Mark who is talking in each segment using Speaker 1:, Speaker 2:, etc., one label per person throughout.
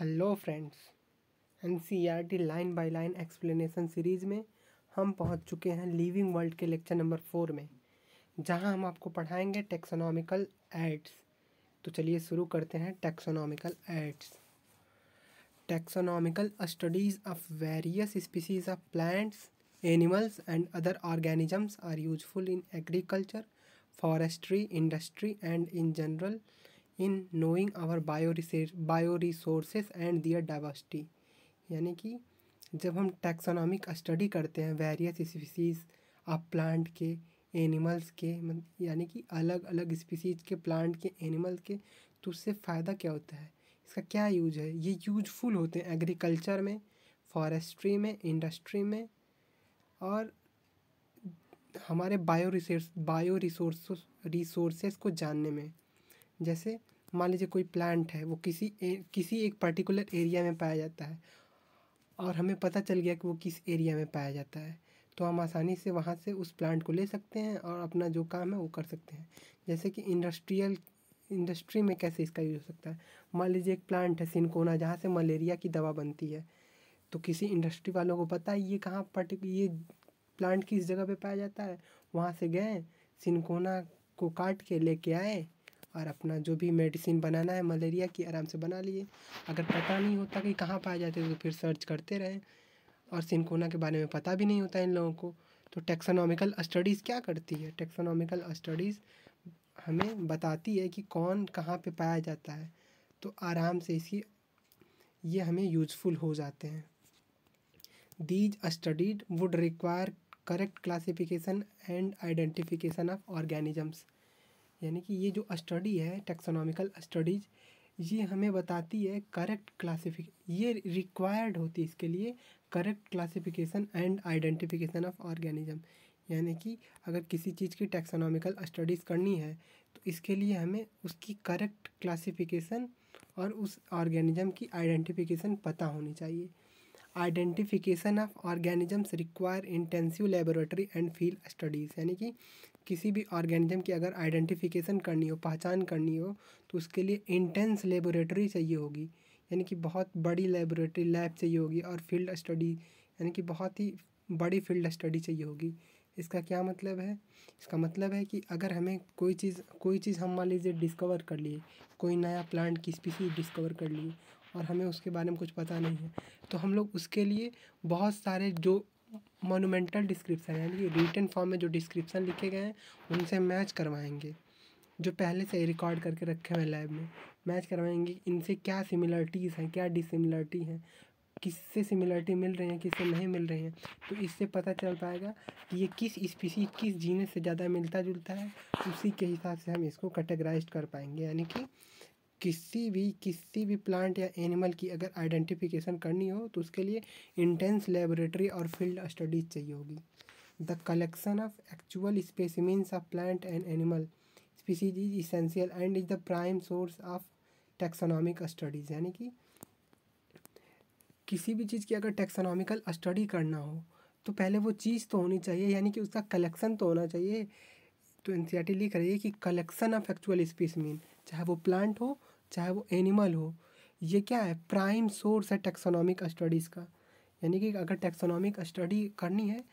Speaker 1: Hello friends N C R T line by line explanation series में हम पहुँच चुके हैं लिविंग वर्ल्ड के लेक्चर नंबर फोर में, जहाँ हम आपको पढ़ाएँगे टेक्सोनॉमिकल एड्स। तो चलिए शुरू करते हैं taxonomical aids. Taxonomical studies of various species of plants, animals and other organisms are useful in agriculture, forestry, industry and in general in knowing our bio bio resources and their diversity यानी कि जब हम taxonomic study करते हैं various species of plant के animals के यानी कि अलग अलग स्पीसीज के प्लांट के एनिमल्स के तो उससे फ़ायदा क्या होता है? इसका क्या यूज़ है? ये यूजफुल होते हैं एग्रीकल्चर में फॉरेस्ट्री में इंडस्ट्री में और हमारे bio resource bio resource resources को जानने में। जैसे मान लीजिए कोई प्लांट है वो किसी ए, किसी एक पर्टिकुलर एरिया में पाया जाता है और हमें पता चल गया कि वो किस एरिया में पाया जाता है तो हम आसानी से वहाँ से उस प्लांट को ले सकते हैं और अपना जो काम है वो कर सकते हैं। जैसे कि इंडस्ट्रियल इंडस्ट्री में कैसे इसका यूज़ हो सकता है? मान लीजिए एक प्लांट है सिनकोना जहाँ से मलेरिया की दवा बनती है तो किसी इंडस्ट्री वालों को पता है ये कहाँ पर्टिक ये प्लांट किस जगह पे पाया जाता है? वहाँ से गए सिनकोना को काट के लेके आए और अपना जो भी मेडिसिन बनाना है मलेरिया की आराम से बना लिए। अगर पता नहीं होता कि कहाँ पाए जाते तो फिर सर्च करते रहें। और सिंकोना के बारे में पता भी नहीं होता इन लोगों को। तो टेक्सोनॉमिकल स्टडीज़ क्या करती है? टेक्सोनॉमिकल स्टडीज़ हमें बताती है कि कौन कहाँ पे पाया जाता है। तो आराम से इसकी, ये हमें यूजफुल हो जाते हैं। These studied would require correct classification and identification of organisms यानी कि ये जो स्टडी है टेक्सोनॉमिकल स्टडीज़ ये हमें बताती है करेक्ट क्लासिफिक ये रिक्वायर्ड होती है इसके लिए correct classification and identification of organism यानी कि अगर किसी चीज़ की टेक्सोनॉमिकल स्टडीज़ करनी है तो इसके लिए हमें उसकी करेक्ट क्लासिफिकेशन और उस ऑर्गेनिज्म की आइडेंटिफिकेशन पता होनी चाहिए। Identification of organisms require intensive laboratory and field studies यानी कि किसी भी ऑर्गेनिज्म की अगर आइडेंटिफिकेशन करनी हो, पहचान करनी हो तो उसके लिए इंटेंस लेबोरेटरी चाहिए होगी। यानी कि बहुत बड़ी लेबोरेटरी लैब चाहिए होगी और फ़ील्ड स्टडी, यानी कि बहुत ही बड़ी फ़ील्ड स्टडी चाहिए होगी। इसका क्या मतलब है? इसका मतलब है कि अगर हमें कोई चीज़ कोई चीज़ हम मान लीजिए डिस्कवर कर लिए, कोई नया प्लांट की स्पीसीज डिस्कवर कर लिए और हमें उसके बारे में कुछ पता नहीं है तो हम लोग उसके लिए बहुत सारे जो मोनूमेंटल डिस्क्रिप्शन यानी कि रिटर्न फॉर्म में जो डिस्क्रिप्शन लिखे गए हैं, उनसे मैच करवाएँगे। जो पहले से रिकॉर्ड करके रखे हुए लैब में मैच करवाएँगे इनसे क्या सिमिलरिटीज़ हैं, क्या डिसिमिलरिटी हैं, किससे सिमिलरिटी मिल रही है, किससे नहीं मिल रही है। तो इससे पता चल पाएगा कि ये किस स्पीसी किस जीने से ज़्यादा मिलता जुलता है, उसी के हिसाब से हम इसको कैटेगराइज कर पाएँगे। यानी कि किसी भी किसी भी प्लांट या एनिमल की अगर आइडेंटिफिकेशन करनी हो तो उसके लिए इंटेंस लेबोरेटरी और फ़ील्ड स्टडीज़ चाहिए होगी। The collection of actual specimens of plant and animal species is essential and is the prime source of taxonomic studies यानी कि किसी भी चीज़ की अगर टेक्सोनॉमिकल स्टडी करना हो तो पहले वो चीज़ तो होनी चाहिए, यानी कि उसका कलेक्शन तो होना चाहिए। तो एन लिख रही है कि कलेक्शन ऑफ़ एक्चुअल स्पीसमीन चाहे वो प्लांट हो चाहे वो एनिमल हो, ये क्या है? प्राइम सोर्स है टेक्सोनॉमिक स्टडीज़ का। यानी कि अगर टेक्सोनॉमिक स्टडी करनी है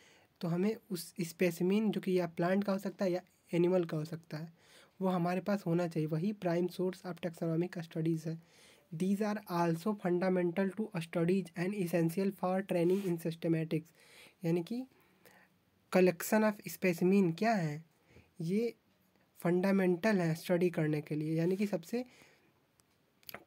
Speaker 1: तो हमें उस स्पेसिमिन जो कि या प्लांट का हो सकता है या एनिमल का हो सकता है, वो हमारे पास होना चाहिए। वही prime source of taxonomic studies है। These are also fundamental to studies and essential for training in systematics यानी कि कलेक्शन ऑफ़ स्पेसिमिन क्या है? ये फंडामेंटल है स्टडी करने के लिए। यानी कि सबसे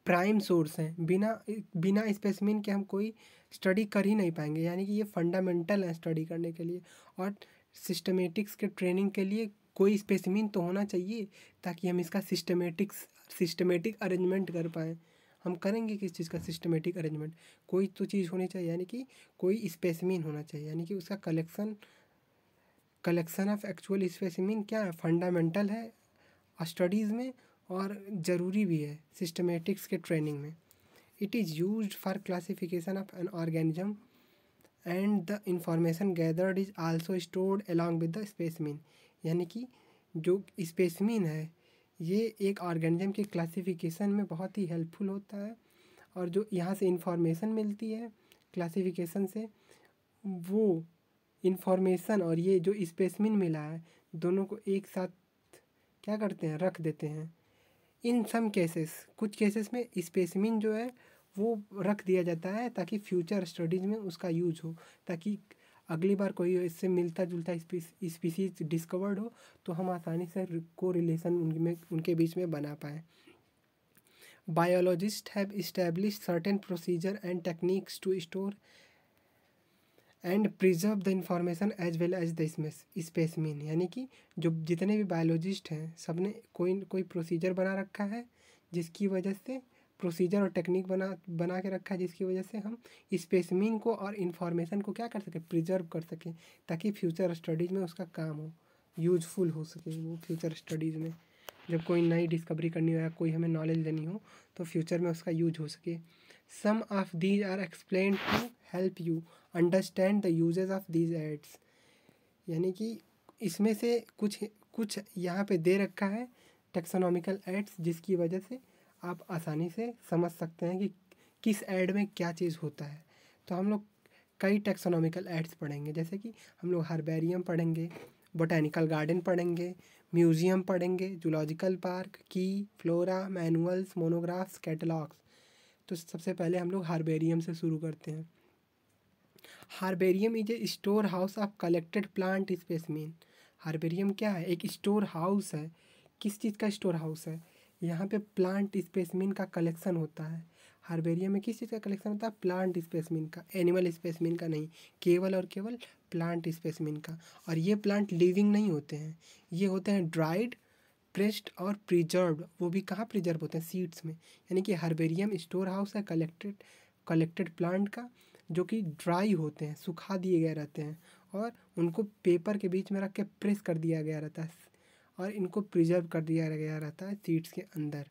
Speaker 1: प्राइम सोर्स हैं। बिना बिना स्पेसिमिन के हम कोई स्टडी कर ही नहीं पाएँगे। यानी कि ये फंडामेंटल है स्टडी करने के लिए। और सिस्टमेटिक्स के ट्रेनिंग के लिए कोई स्पेसिमिन तो होना चाहिए, ताकि हम इसका सिस्टमेटिक्स, सिस्टमेटिक अरेंजमेंट कर पाएँ। हम करेंगे किस चीज़ का सिस्टमेटिक अरेंजमेंट? कोई तो चीज़ होनी चाहिए, यानी कि कोई स्पेसिमिन होना चाहिए। यानी कि उसका collection collection of actual specimen क्या है? फंडामेंटल है स्टडीज़ में। और ज़रूरी भी है सिस्टमेटिक्स के ट्रेनिंग में। It is use for classification of an organism and the information gathered is also stored along with the specimen यानी कि जो स्पेसमिन है, ये एक ऑर्गेनिज्म के क्लासिफिकेशन में बहुत ही हेल्पफुल होता है और जो यहाँ से इंफॉर्मेशन मिलती है क्लासिफिकेशन से, वो इंफॉर्मेशन और ये जो स्पेसमिन मिला है, दोनों को एक साथ क्या करते हैं? रख देते हैं। इन सम केसेस कुछ केसेस में स्पेसमिन जो है, वो रख दिया जाता है ताकि फ्यूचर स्टडीज़ में उसका यूज़ हो। ताकि अगली बार कोई इससे मिलता जुलता स्पीसीज डिस्कवर्ड हो तो हम आसानी से को रिलेशन उनमें, उनके बीच में बना पाएँ। Biologist have establish certain procedure and techniques to store and preserve the information as well as the specimen यानी कि जो जितने भी बायोलॉजिस्ट हैं सबने कोई कोई प्रोसीजर बना रखा है, जिसकी वजह से प्रोसीजर और टेक्निक बना बना के रखा है, जिसकी वजह से हम स्पेसमिन को और इन्फॉर्मेशन को क्या कर सकें प्रिजर्व कर सकें, ताकि फ्यूचर स्टडीज़ में उसका काम हो यूजफुल हो सके वो फ्यूचर स्टडीज़ में। जब कोई नई डिस्कवरी करनी हो या कोई हमें नॉलेज देनी हो तो फ्यूचर में उसका यूज़ हो सके। Some of these are explain to help you understand the uses of these aids यानी कि इसमें से कुछ कुछ यहाँ पे दे रखा है टेक्सोनॉमिकल एड्स जिसकी वजह से आप आसानी से समझ सकते हैं कि किस एड में क्या चीज़ होता है। तो हम लोग कई टेक्सोनॉमिकल एड्स पढ़ेंगे, जैसे कि हम लोग हार्बेरियम पढ़ेंगे बोटेनिकल गार्डन पढ़ेंगे म्यूज़ियम पढ़ेंगे जूलॉजिकल पार्क की फ्लोरा मैनुअल्स मोनोग्राफ्स कैटलॉग्स तो सबसे पहले हम लोग हार्बेरियम से शुरू करते हैं। Herbarium is a store house of collected plant specimen. Herbarium क्या है? एक स्टोर हाउस है। किस चीज़ का स्टोर हाउस है? यहाँ पे प्लांट स्पेसमिन का कलेक्शन होता है। हार्बेरियम में किस चीज़ का कलेक्शन होता है? प्लांट स्पेसमिन का, एनिमल स्पेसमिन का नहीं, केवल और केवल प्लांट स्पेसमिन का। और ये प्लांट लिविंग नहीं होते हैं। ये होते हैं ड्राइड प्रेस्ड और प्रिजर्व वो भी कहाँ प्रिजर्व होते हैं? सीड्स में। यानी कि हर्बेरियम स्टोर हाउस है, कलेक्टेड कलेक्टेड प्लांट का, जो कि ड्राई होते हैं, सुखा दिए गए रहते हैं और उनको पेपर के बीच में रख के प्रेस कर दिया गया रहता है और इनको प्रिजर्व कर दिया गया रहता है सीड्स के अंदर।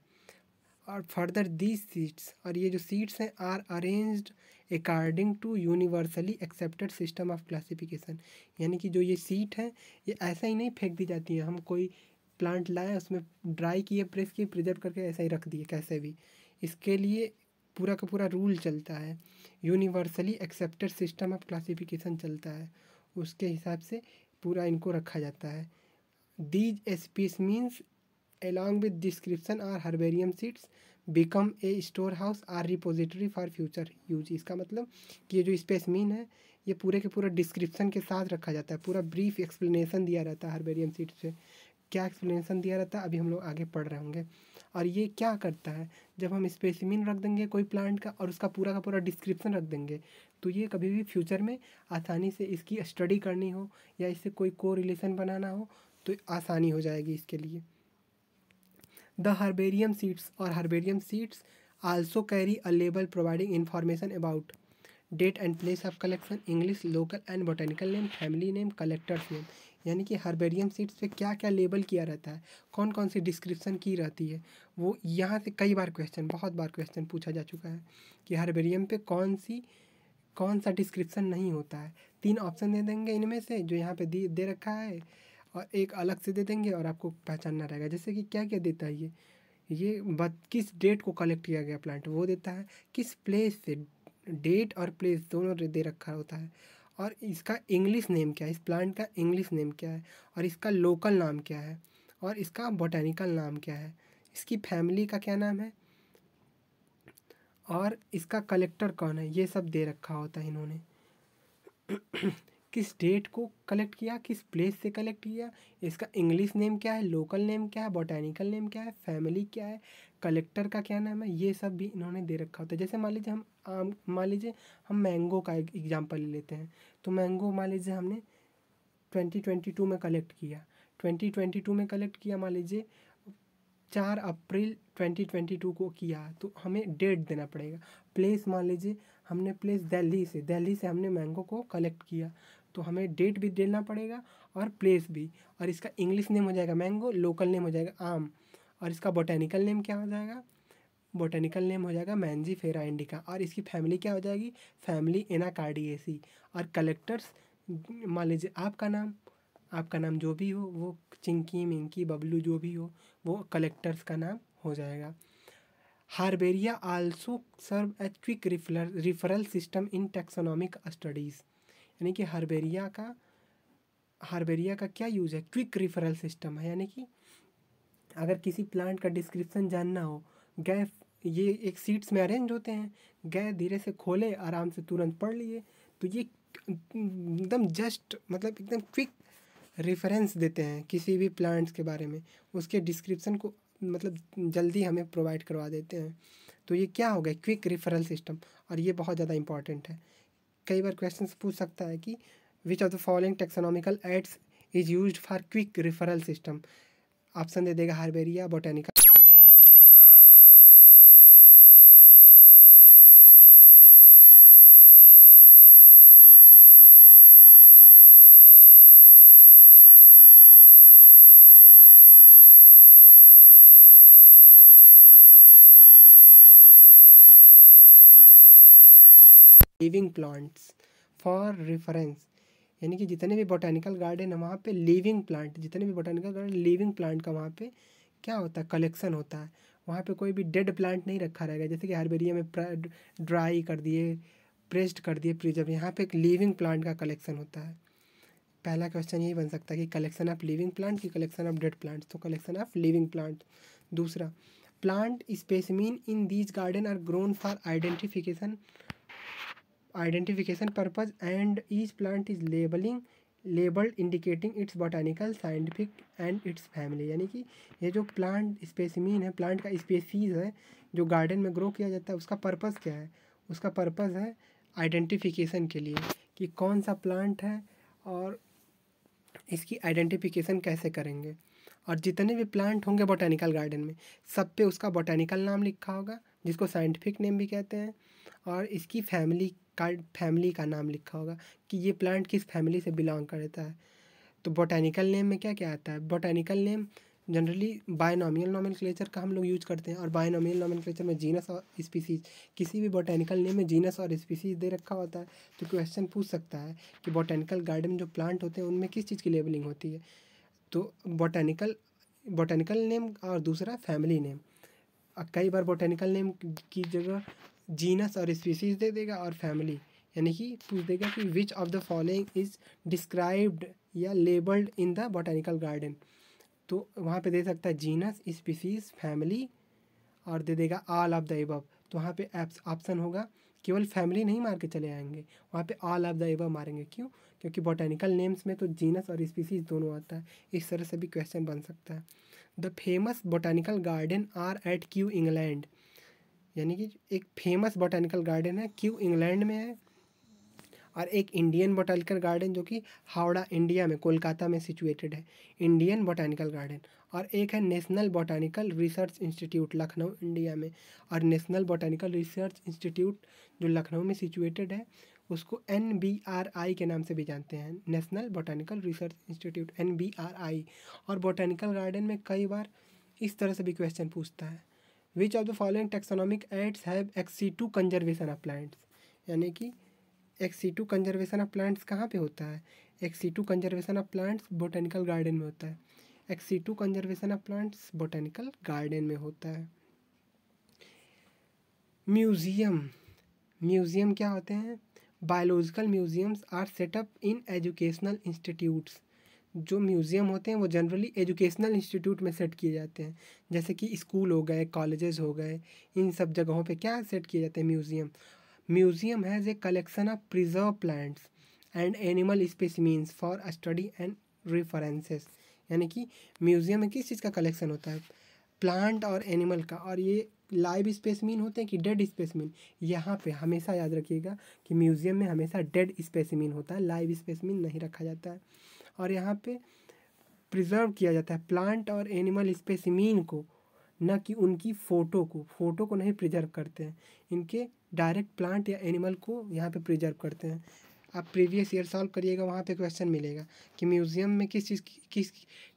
Speaker 1: और फर्दर दीज सीड्स, और ये जो सीड्स हैं, are arranged according to universally accepted system of classification. यानी कि जो ये सीट हैं, ये ऐसा ही नहीं फेंक दी जाती है। हम कोई प्लांट लाए उसमें ड्राई किए प्रेस किए प्रिजर्व करके ऐसा ही रख दिए कैसे भी। इसके लिए पूरा का पूरा रूल चलता है। Universally accepted system of classification चलता है। उसके हिसाब से पूरा इनको रखा जाता है। These specimens along with description are herbarium seeds, become a store house or repository for future use इसका मतलब कि ये जो स्पेस मीन है, ये पूरे के पूरा डिस्क्रिप्शन के साथ रखा जाता है। पूरा ब्रीफ एक्सप्लेनेशन दिया रहता है हर्बेरियम सीड्स से। क्या एक्सप्लेनेशन दिया रहता है, अभी हम लोग आगे पढ़ रहे होंगे। और ये क्या करता है, जब हम स्पेसिमिन रख देंगे कोई प्लांट का और उसका पूरा का पूरा डिस्क्रिप्शन रख देंगे तो ये कभी भी फ्यूचर में आसानी से इसकी स्टडी करनी हो या इससे कोई को रिलेशन बनाना हो तो आसानी हो जाएगी इसके लिए। द हर्बेरियम सीड्स और herbarium seeds also carry a label providing information about date and place of collection English local and botanical name family name collectors name यानी कि हर्बेरियम सीड्स पे क्या क्या लेबल किया रहता है कौन कौन सी डिस्क्रिप्शन की रहती है, वो यहाँ से कई बार क्वेश्चन बहुत बार क्वेश्चन पूछा जा चुका है कि हर्बेरियम पे कौन सी, कौन सा डिस्क्रिप्शन नहीं होता है। तीन ऑप्शन दे देंगे इनमें से, जो यहाँ पे दे दे रखा है, और एक अलग से दे देंगे और आपको पहचानना रहेगा। जैसे कि क्या क्या देता है ये? ये बत, किस डेट को कलेक्ट किया गया प्लांट वो देता है, किस प्लेस से डेट और प्लेस दोनों दे रखा होता है। और इसका इंग्लिश नेम क्या है? इस प्लांट का इंग्लिश नेम क्या है? और इसका लोकल नाम क्या है? और इसका बोटेनिकल नाम क्या है? इसकी फैमिली का क्या नाम है? और इसका कलेक्टर कौन है? ये सब दे रखा होता है इन्होंने। किस डेट को कलेक्ट किया, किस प्लेस से कलेक्ट किया, इसका इंग्लिश नेम क्या है लोकल नेम क्या है बोटेनिकल नेम क्या है फैमिली क्या है कलेक्टर का क्या नाम है, ये सब भी इन्होंने दे रखा होता है। जैसे मान लीजिए हम, आम, मान लीजिए हम मैंगो का एक एग्ज़ाम्पल ले लेते हैं। तो मैंगो मान लीजिए हमने ट्वेंटी ट्वेंटी टू में कलेक्ट किया। ट्वेंटी ट्वेंटी टू में कलेक्ट किया मान लीजिए चार अप्रैल ट्वेंटी ट्वेंटी टू को किया तो हमें डेट देना पड़ेगा। प्लेस मान लीजिए हमने प्लेस दिल्ली से दिल्ली से हमने मैंगो को कलेक्ट किया। तो हमें डेट भी देना पड़ेगा और प्लेस भी। और इसका इंग्लिश नेम हो जाएगा मैंगो लोकल नेम हो जाएगा आम। और इसका बोटेनिकल नेम क्या हो जाएगा? बोटेनिकल नेम हो जाएगा मैंजी फेरा इंडिका और इसकी फैमिली क्या हो जाएगी? फैमिली एनाकार्डिएसी और कलेक्टर्स मान लीजिए आपका नाम आपका नाम जो भी हो, वो चिंकी, मिंकी, बबलू जो भी हो, वो कलेक्टर्स का नाम हो जाएगा। Herbaria also serve a quick referral system in taxonomic studies यानी कि हार्बेरिया का हार्बेरिया का क्या यूज़ है? क्विक रिफरल सिस्टम है। यानी कि अगर किसी प्लांट का डिस्क्रिप्शन जानना हो गए ये एक सीट्स में अरेंज होते हैं गए धीरे से खोले, आराम से तुरंत पढ़ लिए तो ये एकदम जस्ट मतलब एकदम क्विक रेफरेंस देते हैं किसी भी प्लांट्स के बारे में। उसके डिस्क्रिप्शन को मतलब जल्दी हमें प्रोवाइड करवा देते हैं। तो ये क्या हो गया? क्विक रेफरल सिस्टम और ये बहुत ज़्यादा इंपॉर्टेंट है। कई बार क्वेश्चन पूछ सकता है कि which of the following taxonomical aids is use for quick referral system option दे देगा herbaria botanical living plants for reference यानी कि जितने भी बोटानिकल गार्डन है, वहाँ पे लिविंग प्लांट जितने भी बोटानिकल गार्डन लिविंग प्लांट का वहाँ पे क्या होता है? कलेक्शन होता है। वहाँ पे कोई भी डेड प्लांट नहीं रखा रहेगा। जैसे कि हार्बेरिया में ड्राई कर दिए प्रेस्ड कर दिए प्रिजर्व यहाँ पे एक लिविंग प्लांट का कलेक्शन होता है। पहला क्वेश्चन यही बन सकता है कि कलेक्शन ऑफ़ लिविंग प्लांट की कलेक्शन ऑफ़ डेड प्लांट तो कलेक्शन ऑफ़ लिविंग प्लांट दूसरा plant specimen in these garden are grown for identification identification purpose and each plant is labeling labelled indicating its botanical scientific and its family यानी कि ये जो plant स्पेसिमीन है plant का species है, जो garden में ग्रो किया जाता है, उसका पर्पज़ क्या है? उसका पर्पज़ है आइडेंटिफिकेशन के लिए कि कौन सा प्लांट है और इसकी आइडेंटिफिकेशन कैसे करेंगे। और जितने भी प्लांट होंगे बोटानिकल गार्डन में, सब पे उसका बोटानिकल नाम लिखा होगा, जिसको साइंटिफिक नेम भी कहते हैं, और इसकी फैमिली का फैमिली का नाम लिखा होगा कि ये प्लांट किस फैमिली से बिलोंग करता है। तो बोटानिकल नेम में क्या क्या आता है? Botanical name generally binomial nomenclature का हम लोग यूज़ करते हैं और बायनॉमियल नॉमेनक्लेचर में जीनस और स्पीसीज, किसी भी बोटानिकल नेम में जीनस और स्पीसीज दे रखा होता है। तो क्वेश्चन पूछ सकता है कि बोटानिकल गार्डन जो प्लांट होते हैं उनमें किस चीज़ की लेबलिंग होती है? तो बोटानिकल बोटानिकल नेम और दूसरा फैमिली नेम। कई बार बोटानिकल नेम की जगह जीनस और स्पीसीज दे देगा और फैमिली यानी कि पूछ देगा कि which of the following is described या labelled in the botanical garden तो वहाँ पे दे सकता है जीनस स्पीसीज फैमिली और दे देगा ऑल ऑफ़ द एबव तो वहाँ पे ऑप्शन होगा, केवल फैमिली नहीं मार के चले आएँगे, वहाँ पे ऑल ऑफ़ द एबव मारेंगे। क्यों? क्योंकि बोटानिकल नेम्स में तो जीनस और स्पीसीज दोनों आता है, इस तरह से भी क्वेश्चन बन सकता है। The famous botanical garden are at Kew England यानी कि एक फ़ेमस बोटानिकल गार्डन है क्यू इंग्लैंड में है, और एक इंडियन बोटानिकल गार्डन जो कि हावड़ा इंडिया में, कोलकाता में सिचुएटेड है। इंडियन बोटानिकल गार्डन और एक है national botanical research institute Lucknow India में। और नेशनल बोटानिकल रिसर्च इंस्टीट्यूट जो लखनऊ में सिचुएटेड है, उसको एन बी आर आई के नाम से भी जानते हैं। National botanical research institute N B R I और बोटानिकल गार्डन में कई बार इस तरह से भी क्वेश्चन पूछता है। Which of the following taxonomic aids have ex situ conservation of plants यानी कि ex situ conservation of plants कहाँ पे होता है? Ex situ conservation of plants botanical garden में होता है। Ex situ conservation of plants botanical garden में होता है। म्यूज़ियम म्यूज़ियम क्या होते हैं? Biological museums are setup in educational institutes जो म्यूज़ियम होते हैं, वो जनरली एजुकेशनल इंस्टीट्यूट में सेट किए जाते हैं। जैसे कि स्कूल हो गए, कॉलेजेस हो गए, इन सब जगहों पे क्या सेट किए जाते हैं museum? Museum has a collection of preserve plants and animal specimens for study and references. यानी कि म्यूज़ियम में किस चीज़ का कलेक्शन होता है? प्लांट और एनिमल का। और ये लाइव स्पेसमीन होते हैं कि डेड स्पेसमीन? यहाँ पे हमेशा याद रखिएगा कि म्यूज़ियम में हमेशा डेड स्पेसमीन होता है, लाइव स्पेसमीन नहीं रखा जाता है। और यहाँ पे प्रिजर्व किया जाता है प्लांट और एनिमल स्पेसिमीन को, न कि उनकी फ़ोटो को। फ़ोटो को नहीं प्रिजर्व करते हैं। इनके डायरेक्ट प्लांट या एनिमल को यहाँ पे प्रिजर्व करते हैं। आप प्रीवियस ईयर सॉल्व करिएगा, वहाँ पे क्वेश्चन मिलेगा कि म्यूज़ियम में किस चीज़ की, किस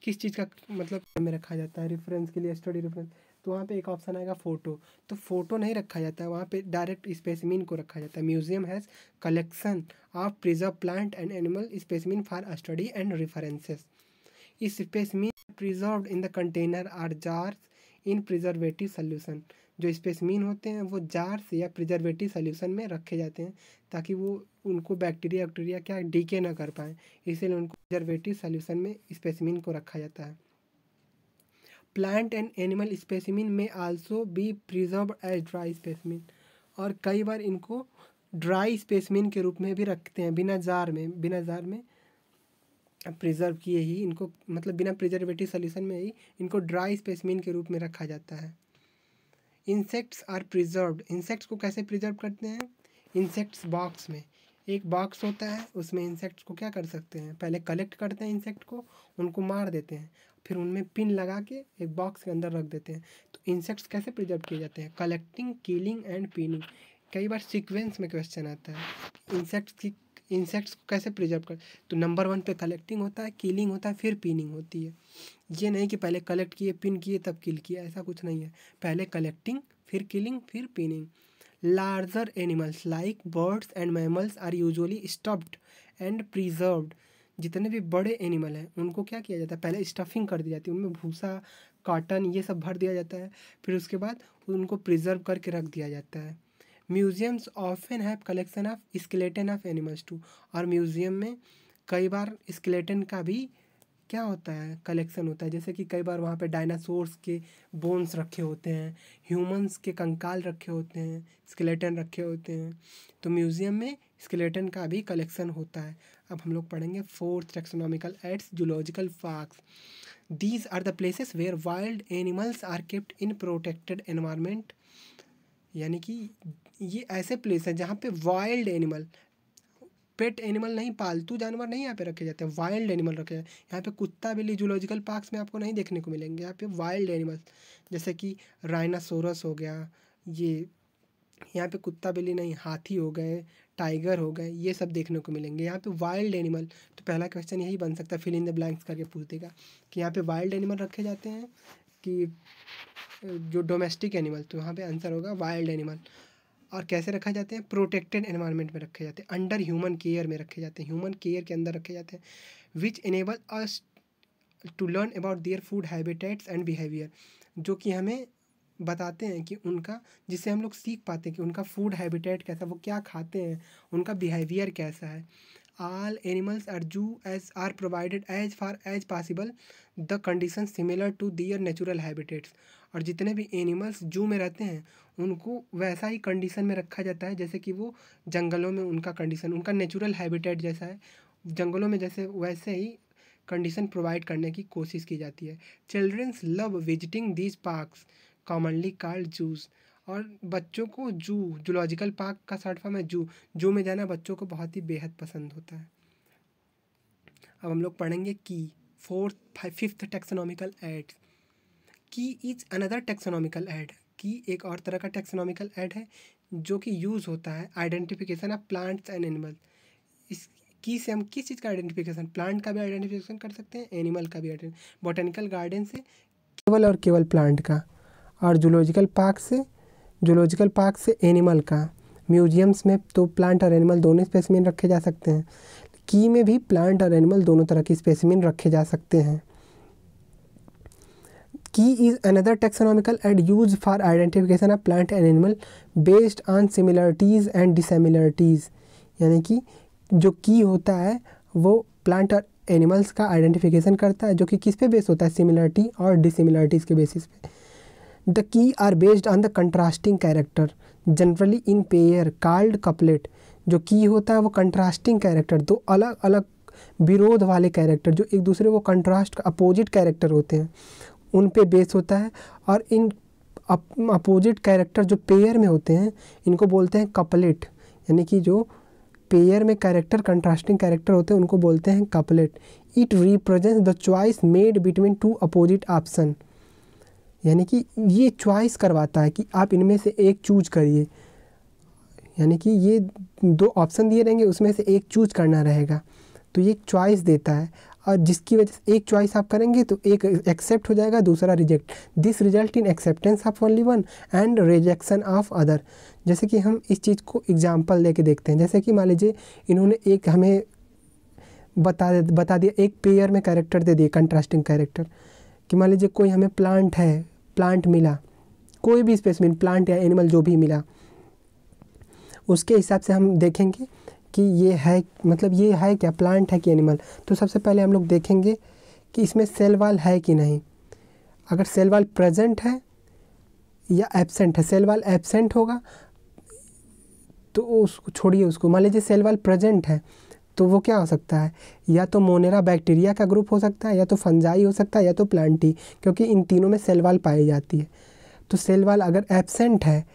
Speaker 1: किस चीज़ का मतलब में रखा जाता है। रेफरेंस के लिए स्टडी रेफरेंस तो वहाँ पे एक ऑप्शन आएगा फ़ोटो। तो फ़ोटो नहीं रखा जाता है वहाँ पे डायरेक्ट स्पेसिमिन को रखा जाता है। Museum has collection of preserve plant and animal specimen for study and references. इस specimen preserve in the container or jars in preservative solution. जो स्पेसमीन होते हैं, वो जार्स या प्रिजर्वेटिव सोल्यूशन में रखे जाते हैं, ताकि वो उनको बैक्टीरिया वैक्टीरिया क्या डीके ना कर पाए। इसीलिए उनको प्रिजर्वेटिव सोल्यूशन में स्पेसमीन को रखा जाता है। प्लांट एंड एनिमल स्पेसिमिन में also be preserve as dry specimen. और कई बार इनको ड्राई स्पेसिमिन के रूप में भी रखते हैं, बिना जार में, बिना जार में प्रिजर्व किए ही इनको मतलब बिना प्रिजर्वेटिव सोल्यूशन में ही इनको ड्राई स्पेसिमिन के रूप में रखा जाता है। इंसेक्ट्स आर प्रिजर्व इंसेक्ट्स को कैसे प्रिजर्व करते हैं? इंसेक्ट्स बॉक्स में। एक बॉक्स होता है, उसमें इंसेक्ट्स को क्या कर सकते हैं? पहले कलेक्ट करते हैं इंसेक्ट को, उनको मार देते हैं। फिर उनमें पिन लगा के एक बॉक्स के अंदर रख देते हैं। तो इंसेक्ट्स कैसे प्रिजर्व किए जाते हैं? कलेक्टिंग किलिंग एंड पिनिंग कई बार सीक्वेंस में क्वेश्चन आता है। इंसेक्ट्स की इंसेक्ट्स को कैसे प्रिजर्व कर? तो नंबर वन पे कलेक्टिंग होता है किलिंग होता है, फिर पिनिंग होती है। ये नहीं कि पहले कलेक्ट किए पिन किए, तब किल किया, ऐसा कुछ नहीं है। पहले कलेक्टिंग फिर किलिंग फिर pinning larger animals like birds and mammals are usually stuffed and preserved जितने भी बड़े एनिमल हैं, उनको क्या किया जाता है? पहले स्टफिंग कर दी जाती है, उनमें भूसा कॉटन ये सब भर दिया जाता है, फिर उसके बाद उनको प्रिजर्व करके रख दिया जाता है। Museums often have collection of skeleton of animals too और म्यूज़ियम में कई बार स्केलेटन का भी क्या होता है? कलेक्शन होता है। जैसे कि कई बार वहाँ पे डायनासोर्स के बोन्स रखे होते हैं ह्यूमंस के कंकाल रखे होते हैं स्केलेटन रखे होते हैं। तो म्यूज़ियम में स्केलेटन का भी कलेक्शन होता है। अब हम लोग पढ़ेंगे fourth taxonomical aids zoological parks these are the places where wild animals are kept in protected environment यानी कि ये ऐसे प्लेस हैं जहाँ पे वाइल्ड एनिमल पेट एनिमल नहीं, पालतू जानवर नहीं यहाँ पे रखे जाते हैं वाइल्ड एनिमल रखे जाते हैं। यहाँ पे कुत्ता बिल्ली जूलॉजिकल पार्क्स में आपको नहीं देखने को मिलेंगे। यहाँ पे वाइल्ड एनिमल्स जैसे कि राइनासोरस हो गया, ये यहाँ पे कुत्ता बिल्ली नहीं, हाथी हो गए टाइगर हो गए, ये सब देखने को मिलेंगे। यहाँ पे वाइल्ड एनिमल तो पहला क्वेश्चन यही बन सकता है फिल इन द ब्लैंक्स करके पूछ देगा कि यहाँ पे वाइल्ड एनिमल रखे जाते हैं कि, जो डोमेस्टिक एनिमल तो यहाँ पे आंसर होगा वाइल्ड एनिमल और कैसे रखा जाते हैं? प्रोटेक्टेड एनवायरनमेंट में रखे जाते हैं। अंडर ह्यूमन केयर में रखे जाते हैं। ह्यूमन केयर के अंदर रखे जाते हैं। Which enable us to learn about their food habitats and behaviour जो कि हमें बताते हैं कि उनका, जिससे हम लोग सीख पाते हैं कि उनका फ़ूड हैबिटेट कैसा, वो क्या खाते हैं, उनका बिहेवियर कैसा है। All animals are zoo as are provided as far as possible the condition similar to their natural habitats और जितने भी एनिमल्स जू में रहते हैं, उनको वैसा ही कंडीशन में रखा जाता है, जैसे कि वो जंगलों में उनका कंडीशन उनका नेचुरल हैबिटेट जैसा है। जंगलों में जैसे, वैसे ही कंडीशन प्रोवाइड करने की कोशिश की जाती है। Childrens love visiting these parks commonly called zoos. और बच्चों को जू, जूलॉजिकल पार्क का शॉर्ट फॉर्म है जू। जू में जाना बच्चों को बहुत ही बेहद पसंद होता है। अब हम लोग पढ़ेंगे की, fourth fifth taxonomical aid key is another taxonomical aid की एक और तरह का टेक्सोनॉमिकल एड है, जो कि यूज़ होता है identification of plants and animal इस की से हम किस चीज़ का आइडेंटिफिकेशन प्लांट का भी आइडेंटिफिकेशन कर सकते हैं एनिमल का भी बोटेनिकल गार्डन से केवल और केवल प्लांट का। और जूलॉजिकल पार्क से जूलॉजिकल पार्क से एनिमल का। म्यूजियम्स में तो प्लांट और एनिमल दोनों स्पेसिमिन रखे जा सकते हैं। की में भी प्लांट और एनिमल दोनों तरह के स्पेसिमिन रखे जा सकते हैं। Key is another taxonomical and use for identification of plant and animal based on similarities and dissimilarities यानी कि जो की होता है, वो प्लांट और एनिमल्स का आइडेंटिफिकेशन करता है, जो कि किस पे बेस होता है? सिमिलरिटी और डिसमिलरिटीज़ के बेसिस पे। The key are based on the contrasting character generally in pair called couplet जो की होता है वो कंट्रास्टिंग कैरेक्टर दो अलग अलग विरोध वाले कैरेक्टर जो एक दूसरे को कंट्रास्ट अपोजिट कैरेक्टर होते हैं। उन पे बेस होता है और इन अपोजिट कैरेक्टर जो पेयर में होते हैं, इनको बोलते हैं कपलेट यानी कि जो पेयर में कैरेक्टर कंट्रास्टिंग कैरेक्टर होते हैं, उनको बोलते हैं couplet it represents the choice made between two opposite option यानी कि ये चॉइस करवाता है कि आप इनमें से एक चूज़ करिए। यानी कि ये दो ऑप्शन दिए रहेंगे, उसमें से एक चूज़ करना रहेगा। तो ये चॉइस देता है और जिसकी वजह से एक चॉइस आप करेंगे तो एक एक्सेप्ट हो जाएगा, दूसरा reject this result in acceptance of only one and rejection of other जैसे कि हम इस चीज़ को एग्ज़ाम्पल लेके देखते हैं। जैसे कि मान लीजिए इन्होंने एक हमें बता बता दिया, एक पेयर में कैरेक्टर दे दिए कंट्रास्टिंग कैरेक्टर कि मान लीजिए कोई हमें प्लांट है प्लांट मिला। कोई भी स्पेसिमिन प्लांट या एनिमल जो भी मिला। उसके हिसाब से हम देखेंगे कि ये है मतलब ये है क्या प्लांट है कि एनिमल तो सबसे पहले हम लोग देखेंगे कि इसमें सेल वाल है कि नहीं। अगर सेल वाल प्रेजेंट है या एबसेंट है सेल वाल एबसेंट होगा तो उसको छोड़िए उसको। मान लीजिए सेल वाल प्रेजेंट है तो वो क्या हो सकता है? या तो मोनेरा बैक्टीरिया का ग्रुप हो सकता है, या तो फंजाई हो सकता है, या तो प्लांटी, क्योंकि इन तीनों में सेल वाल पाई जाती है। तो सेल वाल अगर एबसेंट है,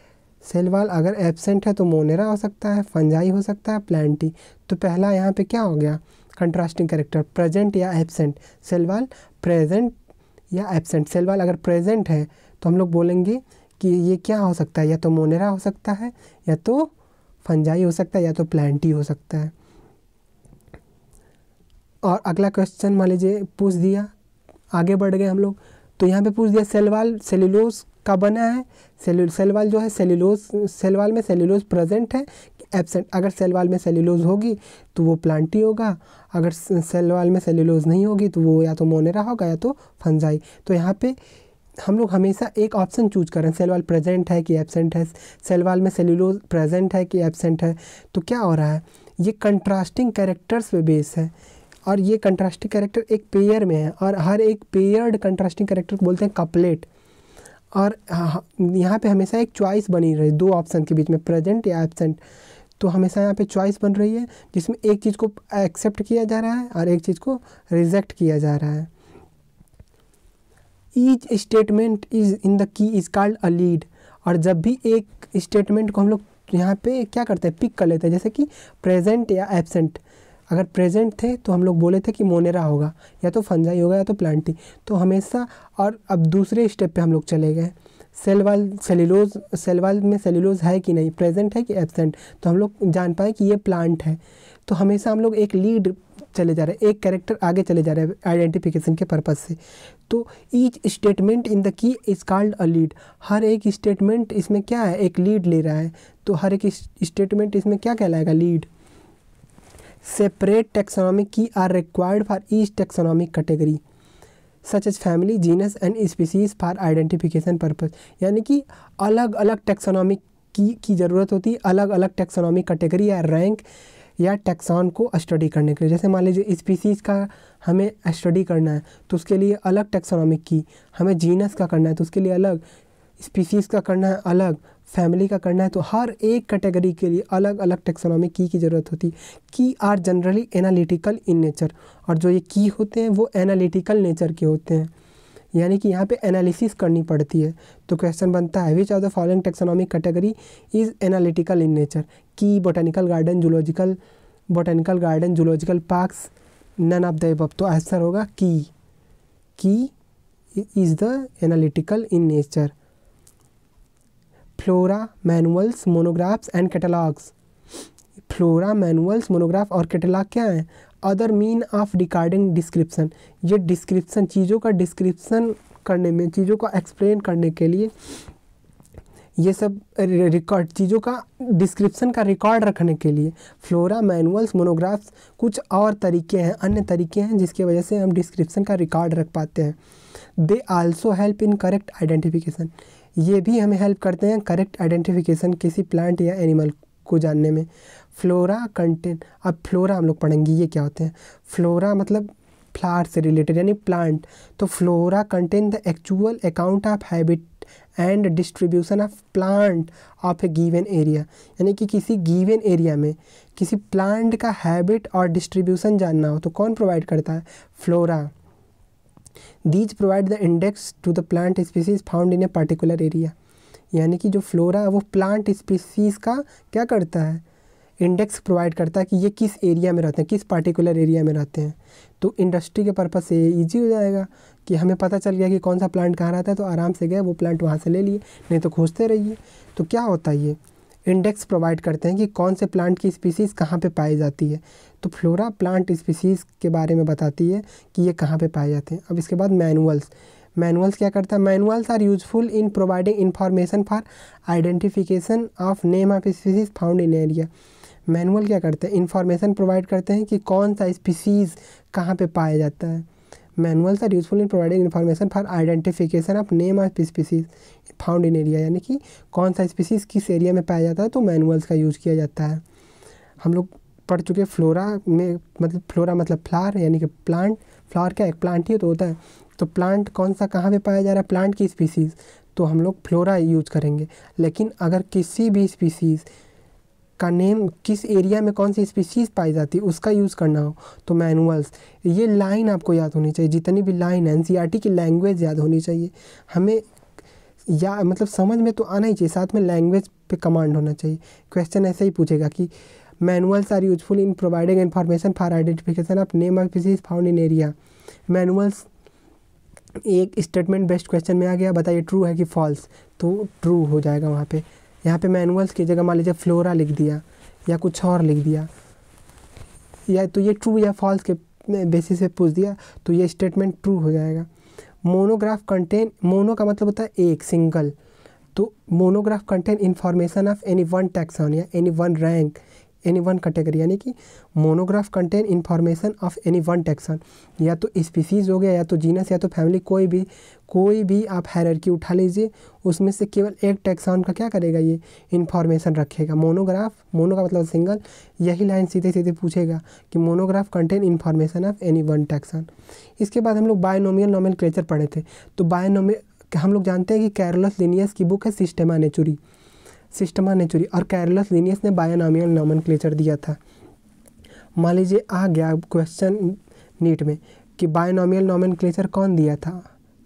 Speaker 1: सेल वाल अगर एबसेंट है तो मोनेरा हो सकता है, फंजाई हो सकता है, प्लांटी। तो पहला यहाँ पे क्या हो गया? कंट्रास्टिंग करेक्टर, प्रेजेंट या एबसेंट। सेल वाल प्रेजेंट या एबसेंट। सेल वाल अगर प्रेजेंट है तो हम लोग बोलेंगे कि ये क्या हो सकता है? या तो मोनेरा हो सकता है, या तो फंजाई हो सकता है, या तो प्लांटी हो सकता है। और अगला क्वेश्चन मान लीजिए, पूछ दिया। आगे बढ़ गए हम लोग। तो यहाँ पे पूछ दिया सेलवाल सेलुलोज का बना है? सेलु सेलवाल जो है सेलुलोज सेलवाल में सेलुलोज प्रेजेंट है एबसेंट अगर सेलवाल में सेलुलोज होगी तो वो प्लांटी होगा। अगर सेलवाल में सेलुलोज नहीं होगी तो वो या तो मोनेरा होगा या तो फंजाई तो यहाँ पे हम लोग हमेशा एक ऑप्शन चूज़ करें सेलवाल प्रेजेंट है कि एबसेंट है? सेलवाल में सेलुलोज प्रेजेंट है कि एबसेंट है? तो क्या हो रहा है? ये कंट्रास्टिंग कैरेक्टर्स पे बेस है। और ये कंट्रास्टिंग कैरेक्टर एक पेयर में है और हर एक पेयर्ड कंट्रास्टिंग कैरेक्टर को बोलते हैं कपलेट और यहाँ पे हमेशा एक चॉइस बनी रही, दो ऑप्शन के बीच में प्रेजेंट या एबसेंट तो हमेशा यहाँ पे चॉइस बन रही है, जिसमें एक चीज़ को एक्सेप्ट किया जा रहा है और एक चीज़ को रिजेक्ट किया जा रहा है। Each statement is in the key is called a lead और जब भी एक स्टेटमेंट को हम लोग यहाँ पे क्या करते हैं पिक कर लेते हैं, जैसे कि प्रेजेंट या एबसेंट अगर प्रेजेंट थे तो हम लोग बोले थे कि मोनेरा होगा, या तो फंजाई होगा या तो प्लांटी। तो हमेशा और अब दूसरे स्टेप पे हम लोग चले गए। Cell wall cell wall cellulose cell wall में सेलुलोज है कि नहीं? प्रेजेंट है कि एबसेंट? तो हम लोग जान पाए कि ये प्लांट है। तो हमेशा हम लोग एक लीड चले जा रहे हैं, एक कैरेक्टर आगे चले जा रहे हैं आइडेंटिफिकेशन के पर्पज़ से। तो each statement in the key is called a lead. हर एक स्टेटमेंट इसमें क्या है? एक लीड ले रहा है। तो हर एक स्टेटमेंट इसमें क्या कहलाएगा? Lead. Separate taxonomic key are required for each taxonomic category such as family genus and species for identification purpose यानी कि अलग अलग टेक्सोनॉमिक की की ज़रूरत होती है, अलग अलग टेक्सोनॉमिक कैटेगरी या रैंक या टेक्सॉन को स्टडी करने के लिए। जैसे मान लीजिए स्पीसीज़ का हमें स्टडी करना है तो उसके लिए अलग टेक्सोनॉमिक की हमें जीनस का करना है तो उसके लिए अलग स्पीसीज़ का करना है अलग फैमिली का करना है तो हर एक कैटेगरी के लिए अलग अलग टेक्सोनॉमिक की की ज़रूरत होती। है key are generally analytical in nature और जो ये की होते हैं, वो एनालिटिकल नेचर के होते हैं। यानी कि यहाँ पे एनालिसिस करनी पड़ती है। तो क्वेश्चन बनता है which of the following taxonomic category is analytical in nature key botanical garden zoological botanical garden zoological parks none of the above तो आंसर होगा की key is the analytical in nature flora manuals monographs and catalogues flora manuals monograph और catalogue क्या है? Other mean of recording description ये description चीज़ों का description करने में, चीज़ों को एक्सप्लेन करने के लिए, ये सब रिकॉर्ड चीज़ों का डिस्क्रिप्शन का रिकॉर्ड रखने के लिए फ्लोरा मैनुअल्स मोनोग्राफ्स कुछ और तरीके हैं, अन्य तरीके हैं जिसकी वजह से हम डिस्क्रिप्शन का रिकॉर्ड रख पाते हैं। They also help in correct identification ये भी हमें हेल्प करते हैं करेक्ट आइडेंटिफिकेशन किसी प्लांट या एनिमल को जानने में। फ्लोरा कंटेंट अब फ्लोरा हम लोग पढ़ेंगे, ये क्या होते हैं? फ्लोरा मतलब फ्लावर से रिलेटेड यानी प्लांट तो flora contain the actual account of habit and distribution of plant of a given area यानी कि किसी गिवन एरिया में किसी प्लांट का हैबिट और डिस्ट्रीब्यूशन जानना हो तो कौन प्रोवाइड करता है? Flora these provide the index to the plant species found in a particular area यानी कि जो फ्लोरा है, वो प्लांट स्पीसीज़ का क्या करता है? इंडेक्स प्रोवाइड करता है कि ये किस एरिया में रहते हैं, किस पार्टिकुलर एरिया में रहते हैं। तो इंडस्ट्री के पर्पज़ से ये ईजी हो जाएगा कि हमें पता चल गया कि कौन सा प्लांट कहाँ रहता है तो आराम से गए, वो प्लांट वहाँ से ले लिए, नहीं तो खोजते रहिए। तो क्या होता है ये? इंडेक्स प्रोवाइड करते हैं कि कौन से प्लांट की स्पीसीज़ कहाँ पे पाई जाती है। तो फ्लोरा प्लांट स्पीसीज़ के बारे में बताती है कि ये कहाँ पे पाए जाते हैं। अब इसके बाद मैनुअल्स मैनुअल्स क्या करता है? Manuals are useful in providing information for identification of name of species found in area manual क्या करते हैं? इन्फॉर्मेशन प्रोवाइड करते हैं कि कौन सा स्पीसीज़ कहाँ पे पाया जाता है। Manuals are useful in providing information for identification of name of species found in area यानी कि कौन सा स्पीसीज किस एरिया में पाया जाता है तो मैनुअल्स का यूज़ किया जाता है। हम लोग पढ़ चुके फ्लोरा में मतलब फ्लोरा मतलब फ्लावर यानी कि प्लांट फ्लावर क्या एक प्लांट ही तो होता है। तो प्लांट कौन सा, कहाँ पे पाया जा रहा है? प्लांट की स्पीसीज़ तो हम लोग फ्लोरा यूज़ करेंगे। लेकिन अगर किसी भी स्पीसीज़ का नेम किस एरिया में कौन सी स्पीसीज़ पाई जाती है, उसका यूज़ करना हो तो मैनुअल्स ये लाइन आपको याद होनी चाहिए, जितनी भी लाइन है एन की लैंग्वेज याद होनी चाहिए। हमें या मतलब समझ में तो आना ही चाहिए, साथ में लैंग्वेज पे कमांड होना चाहिए। क्वेश्चन ऐसे ही पूछेगा कि manuals are useful in providing information for identification of name of species found in area manuals एक स्टेटमेंट बेस्ट क्वेश्चन में आ गया, बताइए ट्रू है कि फॉल्स तो ट्रू हो जाएगा वहाँ पे। यहाँ पे मैनुअल्स की जगह मान लीजिए फ्लोरा लिख दिया, या कुछ और लिख दिया, या तो ये ट्रू या फॉल्स के बेसिस पे पूछ दिया तो ये स्टेटमेंट ट्रू हो जाएगा। मोनोग्राफ कंटेन मोनो का मतलब होता है एक सिंगल तो monograph contain information of any one taxon या any one rank any one category यानी कि monograph contain information of any one taxon या तो स्पीसीज हो गया, या तो जीनस या तो फैमिली कोई भी कोई भी आप हैरकी उठा लीजिए, उसमें से केवल एक टेक्सान का क्या करेगा ये? इन्फॉर्मेशन रखेगा। मोनोग्राफ मोनो का मतलब सिंगल यही लाइन सीधे सीधे पूछेगा कि monograph contain information of any one taxon इसके बाद हम लोग बायोनोमियल नॉमल पढ़े थे। तो बायोनोमियल हम लोग जानते हैं कि कैरलस लिनियस की बुक है सिस्टेमा नेचुरी सिस्टमा नेचुरी और कैरलस लिनियस ने बायोनामियल नॉमन दिया था। मान लीजिए आ गया क्वेश्चन नीट में कि बायोनॉमियल नॉमन कौन दिया था?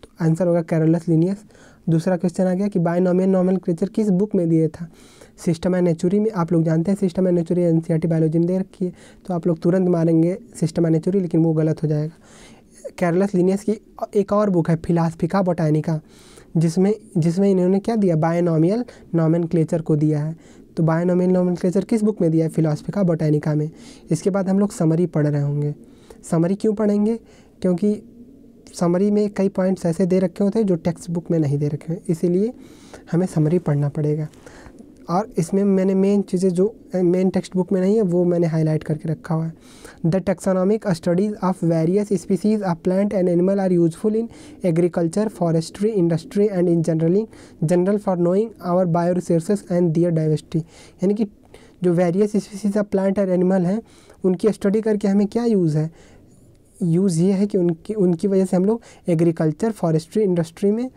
Speaker 1: तो आंसर होगा कैरलस लिनियस दूसरा क्वेश्चन आ गया कि बायोनॉमियल नॉमन किस बुक में दिया था? सिस्टम एंड नेचुरी में, आप लोग जानते हैं system and नेचुरी N C biology में दे रखी है। तो आप लोग तुरंत मारेंगे सिस्टम एंड नेचुरी लेकिन वो गलत हो जाएगा। कैरलस लिनियस की एक और बुक है फिलासफिका बोटानिका जिसमें जिसमें इन्होंने क्या दिया? बायोनॉमियल नॉमन को दिया है। तो बायोनॉमियल नॉमन किस बुक में दिया है? फिलासफिका बोटानिका में। इसके बाद हम लोग समरी पढ़ रहे होंगे। समरी क्यों पढ़ेंगे? क्योंकि समरी में कई पॉइंट्स ऐसे दे रखे होते हैं जो टेक्स्ट बुक में नहीं दे रखे हैं। इसीलिए हमें समरी पढ़ना पड़ेगा। और इसमें मैंने मेन चीज़ें जो मेन टेक्स्ट बुक में नहीं है, वो मैंने हाईलाइट करके रखा हुआ है। The taxonomic studies of various species of plant and animal are useful in agriculture forestry industry and in generally general for knowing our bioresources and their diversity यानी कि जो various species of plant and animal हैं, उनकी study करके हमें क्या use है? Use ये है कि उनकी उनकी वजह से हम लोग एग्रीकल्चर फॉरेस्ट्री इंडस्ट्री में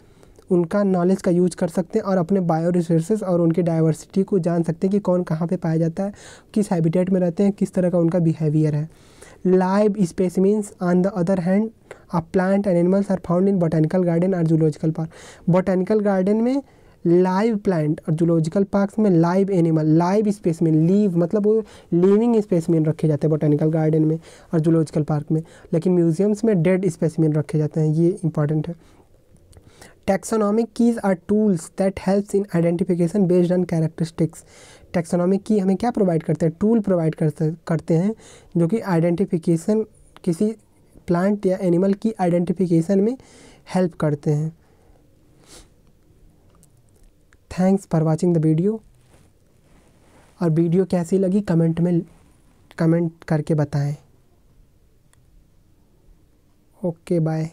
Speaker 1: उनका नॉलेज का यूज़ कर सकते हैं और अपने बायो रिसोर्सेज और उनकी डाइवर्सिटी को जान सकते हैं कि कौन कहाँ पे पाया जाता है, किस हैबिटेट में रहते हैं, किस तरह का उनका बिहेवियर है। Live specimens on the other hand a plant and animals are found in botanical garden और जूलॉजिकल पार्क बोटानिकल गार्डन में लाइव प्लांट और जूलॉजिकल पार्क में live animal live specimen live मतलब वो लिविंग स्पेसमिन रखे जाते हैं बोटानिकल गार्डन में और जूलॉजिकल पार्क में। लेकिन म्यूजियम्स में डेड स्पेसमिन रखे जाते हैं, ये इंपॉर्टेंट है। Taxonomic keys are tools that helps in identification based on characteristics taxonomic key हमें क्या प्रोवाइड करते हैं? टूल प्रोवाइड करते हैं, जो कि आइडेंटिफिकेशन किसी प्लांट या एनिमल की आइडेंटिफिकेशन में हेल्प करते हैं। Thanks for watching the video और वीडियो कैसी लगी? कमेंट में कमेंट करके बताएँ। Okay bye